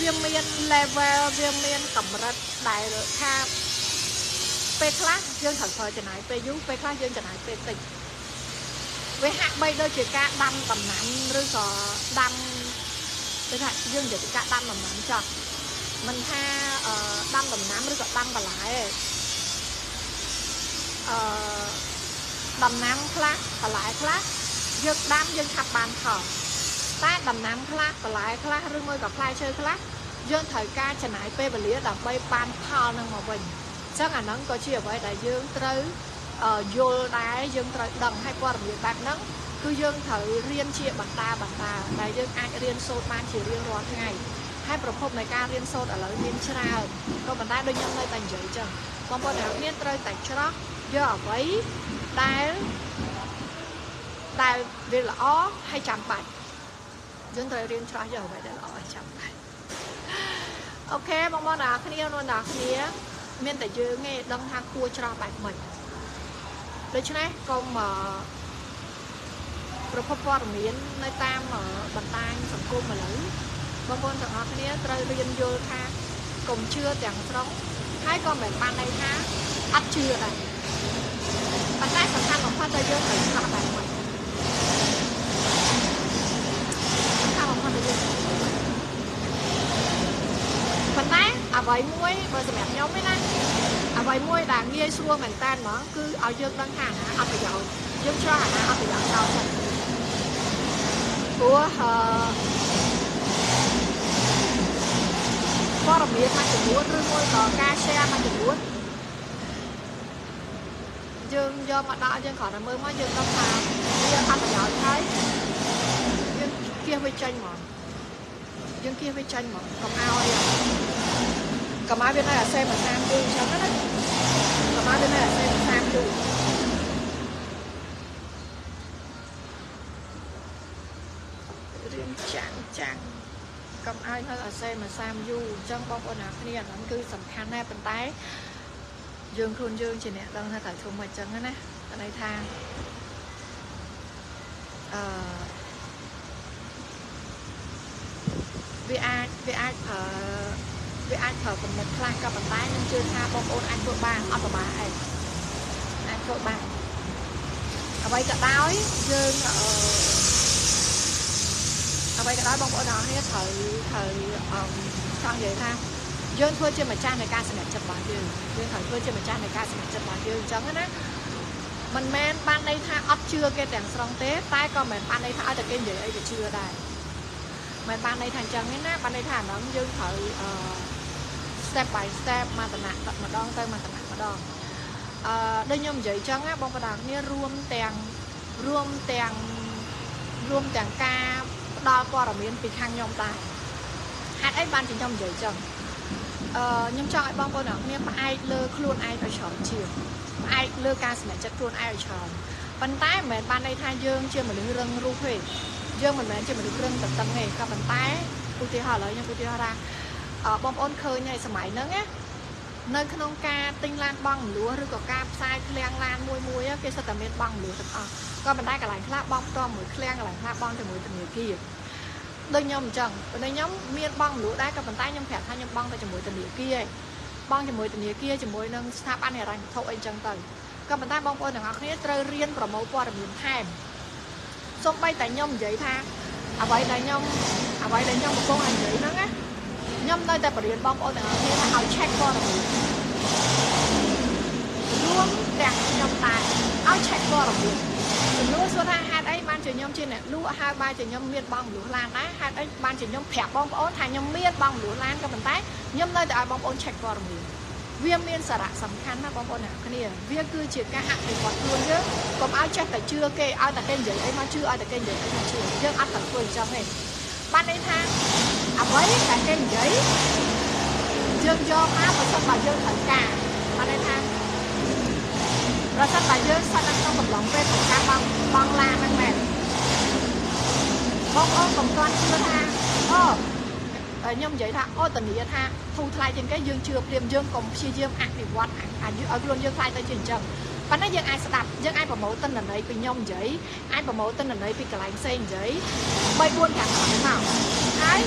វាមាន level វាមានកម្រិតដែលថាពេលខ្លះយើងត្រូវប្រើចំណាយពេលយូរពេលខ្លះយើងចំណាយពេលតិចវាហាក់បីដូចជាការដាំដំណាំឬក៏ដាំដូចថាយើងនិយាយពីការដាំដំណាំចោះមិនថាដាំដំណាំឬក៏ដាំបន្លែទេអឺដំណាំខ្លះបន្លែខ្លះយើងដាំយើងឆាប់បានផល តែដំណាំខ្លះបន្លែខ្លះឬមួយក៏ផ្លែឈើខ្លះយើងត្រូវការចំណាយពេលវេលាដើម្បីបានផលនឹងមកវិញអញ្ចឹងអាហ្នឹងក៏ជាអ្វីដែលយើងត្រូវយល់ដែរយើងត្រូវដឹងឲ្យព័ត៌មានបែបហ្នឹងគឺយើងត្រូវរៀនជាបន្តបន្តដែលយើងអាចរៀនសូត្របានជារៀងរាល់ថ្ងៃហើយប្រភពនៃការរៀនសូត្រឥឡូវមានច្រើនក៏ប៉ុន្តែដូចខ្ញុំនៅតែនិយាយចឹងបងប្អូនទាំងគ្នាត្រូវតែច្រោះយកអ្វីដែលដែលវាល្អហើយចាំបាច់ យើងត្រូវរៀនច្រោះយកអ្វីដែលល្អហើយចាំបាច់អូខេបងប្អូនទាំងគ្នានោះទាំងគ្នាមានតែយើងទេដឹងថាគួរច្រោះបែបម៉េចដូច្នេះកុំប្រភពព័ត៌មាននៅតាមបណ្ដាញសង្គមឥឡូវបងប្អូនទាំងអស់គ្នាត្រូវរៀនយល់ថាកុំជឿទាំងស្រុងហើយក៏មិនបានន័យថាអត់ជឿដែរប៉ុន្តែសំខាន់បំផុតគឺយើងត្រូវឆ្លាស់បែបហ្នឹងសំខាន់បំផុតគឺយើងប៉ុន្តែ អ្វីមួយបើសម្រាប់ខ្ញុំទេណាអ្វីមួយដែលងាយស្រួលមែនតើហ្មងគឺឲ្យយើងដឹងថាអាណាអត់ប្រយោជន៍យើងឆ្លោះអាណាអត់ប្រយោជន៍ចោលទៅព្រោះអឺព័ត៌មានមួយចំនួនឬមួយក៏ការ share មួយចំនួនយើងយកមកដាក់យើងគ្រាន់តែមើលមកយើងដឹងថាវាអត់ប្រយោជន៍ហើយយើងគៀសវាចេញហ្មងយើងគៀសវាចេញហ្មងកុំឲ្យ កុំឲ្យវានៅអាសេមួយតាមយូរអញ្ចឹងណាកុំឲ្យវានៅអាសេមួយតាមយូររៀនចាំងចាំងកុំឲ្យនៅអាសេមួយសាមយូរអញ្ចឹងបងប្អូនអ្នកគ្នាអាហ្នឹងគឺសំខាន់ណាស់ប៉ុន្តែយើងខ្លួនយើងជាអ្នកដឹងថាត្រូវធ្វើមកអញ្ចឹងណាន័យថាអឺវាអាចវាអាចប្រើ វាអាចប្រើគំនិតខ្លះក៏ប៉ុន្តែខ្ញុំជឿថាបងប្អូនអាចធ្វើបានអត់ប្រហែលអីអាចធ្វើបានអ្វីក៏ដោយយើងអឺអ្វីក៏ដោយបងប្អូនទាំងអស់គ្នាត្រូវត្រូវអឺចង់និយាយថាយើងធ្វើជាម្ចាស់នៃការសម្រេចចិត្តរបស់យើងយើងត្រូវធ្វើជាម្ចាស់នៃការសម្រេចចិត្តរបស់យើងអញ្ចឹងណាមិនមែនបានន័យថាអត់ជឿគេទាំងស្រុងទេតែក៏មិនបានន័យថាឲ្យតែគេនិយាយអីក៏ជឿដែរ មិនបានន័យថាអញ្ចឹងទេណាបានន័យថាអាហ្នឹងយើងត្រូវអឺ step by step មកតំណាក់ម្ដងទៅមកតំណាក់ម្ដងអឺដូចខ្ញុំនិយាយអញ្ចឹងណាបងប្អូនគ្នារួមទាំងរួមទាំងរួមទាំងការផ្ដល់ព័ត៌មានពីខាងខ្ញុំដែរហេតុអីបានជាខ្ញុំនិយាយអញ្ចឹងអឺខ្ញុំចង់ឲ្យបងប្អូនទាំងគ្នាផ្អែកលើខ្លួនឯងឲ្យច្រើនជាងផ្អែកលើការសម្រេចចិត្តខ្លួនឯងឲ្យច្រើនប៉ុន្តែមិនមែនបានន័យថាយើងជាមនុស្សរឹងរូសទេ យើងមិនមែនជាមនុស្សរឹងតឹងទេក៏ប៉ុន្តែឧទាហរណ៍ឥឡូវខ្ញុំឧទាហរណ៍ថាបងប្អូនឃើញហើយសម័យហ្នឹងណានៅក្នុងការទិញឡានបងមលួឬក៏ការផ្សាយឃ្លាំងឡានមួយមួយគេសិតតែមានបងមលួទាំងអស់ក៏ប៉ុន្តែកន្លែងខ្លះបងផ្ទាល់មួយឃ្លាំងកន្លែងខ្លះបងជាមួយធនាគារដូចខ្ញុំអញ្ចឹងប៉ុន្តែខ្ញុំមានបងមលួដែរក៏ប៉ុន្តែខ្ញុំប្រាប់ថាខ្ញុំបងទៅជាមួយធនាគារឯងបងជាមួយធនាគារជាមួយនឹងស្ថាប័នហិរញ្ញវត្ថុអីចឹងទៅក៏ប៉ុន្តែបងប្អូនទាំងអស់គ្នាត្រូវរៀនប្រមូលព័ត៌មានថែម សូម្បីតែខ្ញុំនិយាយថាអ្វីដែលខ្ញុំអ្វីដែលខ្ញុំកំពុងនិយាយហ្នឹងណាខ្ញុំនៅតែបរៀនបងប្អូនទាំងអស់គ្នាថាឲ្យ check ព័ត៌មានរួមទាំងខ្ញុំតែឲ្យ check ព័ត៌មានចំនួនសួរថាហេតុអីបានជាខ្ញុំជាអ្នកលក់ហើយបានជាខ្ញុំមានបងមលុះឡានដែរហេតុអីបានជាខ្ញុំប្រាប់បងប្អូនថាខ្ញុំមានបងមលុះឡានក៏ប៉ុន្តែខ្ញុំនៅតែឲ្យបងប្អូន check ព័ត៌មានវាមានសារៈសំខាន់ណាបងប្អូនអ្នកគ្នាវាគឺជាការអភិវឌ្ឍខ្លួនយើងកុំ ឲ្យចេះតែជឿគេឲ្យតែគេនិយាយអីមកជឿឲ្យតែគេនិយាយអីមកជឿយើងអត់តែធ្វើអញ្ចឹងទេបានន័យថាអ្វីដែលគេនិយាយយើងយកមកប្រសិនបើយើងត្រូវការបានន័យថាប្រសិនបើយើងស្ថិតនៅក្នុងកំឡុងពេលនៃការបងបងឡានហ្នឹងមែនបងអូនកុំទាន់ជឿថាអូខ្ញុំនិយាយថាអូតនីថាធូរថ្លៃជាងគេយើងជឿព្រាមយើងកុំព្យាយាមអភិវឌ្ឍអាយុឲ្យខ្លួនយើងថ្លៃទៅជាអញ្ចឹង ប៉ុន្តែយើងអាចស្ដាប់យើងអាចប្រមូលទិន្នន័យពីខ្ញុំនិយាយអាចប្រមូលទិន្នន័យពីកន្លែងផ្សេងនិយាយ3 4 5ខែមកហើយ